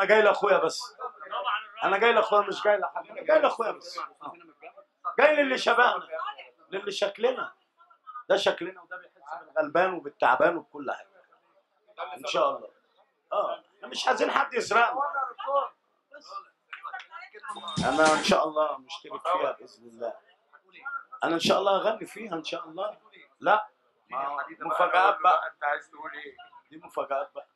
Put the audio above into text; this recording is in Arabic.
أنا جاي لأخويا بس. أنا جاي لأخويا مش جاي لحد. أنا جاي لأخويا بس. آه. جاي للي شبهنا للي شكلنا. ده شكلنا وده بيحس بالغلبان وبالتعبان وبكل حاجة. إن شاء الله. آه. مش عايزين حد يسرقنا. أنا إن شاء الله مشترك فيها بإذن الله. أنا إن شاء الله اغني فيها إن شاء الله. لا. مفاجآت بقى. أنت عايز تقول إيه؟ دي مفاجآت بقى.